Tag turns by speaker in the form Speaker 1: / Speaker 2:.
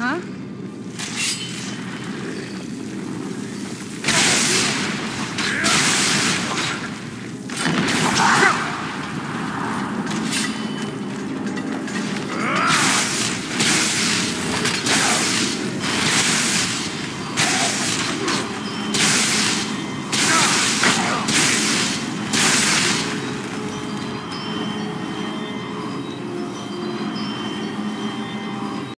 Speaker 1: Huh?